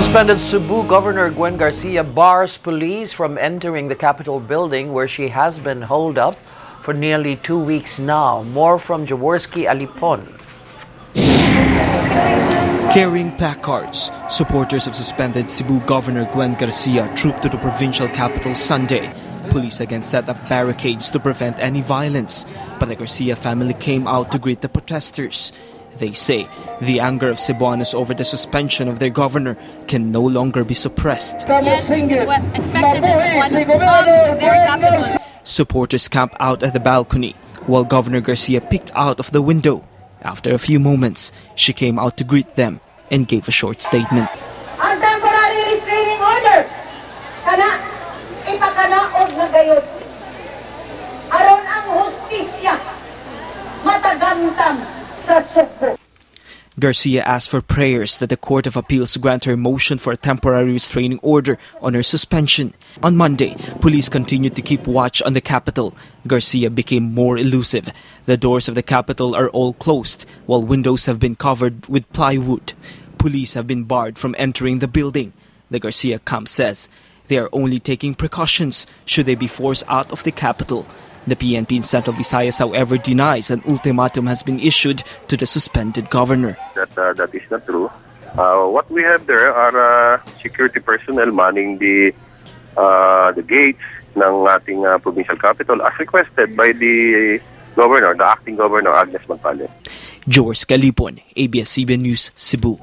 Suspended Cebu Governor Gwen Garcia bars police from entering the Capitol building where she has been holed up for nearly two weeks now. More from Jaworski Alipon. Carrying placards, supporters of suspended Cebu Governor Gwen Garcia trooped to the provincial capitol Sunday. Police again set up barricades to prevent any violence, but the Garcia family came out to greet the protesters. They say the anger of Cebuanos over the suspension of their governor can no longer be suppressed. Yes, expected is one to their capital. Supporters camp out at the balcony while Governor Garcia peeked out of the window. After a few moments, she came out to greet them and gave a short statement. Ang temporary restraining order kana ipakanaog na gayod. Aron ang hustisya matagamtam Garcia asked for prayers that the Court of Appeals grant her motion for a temporary restraining order on her suspension. On Monday, police continued to keep watch on the Capitol. Garcia became more elusive. The doors of the Capitol are all closed, while windows have been covered with plywood. Police have been barred from entering the building. The Garcia camp says they are only taking precautions should they be forced out of the Capitol. The PNP in Central Visayas, however, denies an ultimatum has been issued to the suspended governor. that uh, that is not true. Uh, what we have there are uh, security personnel manning the uh, the gates ng ating uh, provincial capital as requested by the governor, the acting governor Agnes Magpale. George Calipon, ABS-CBN News, Cebu.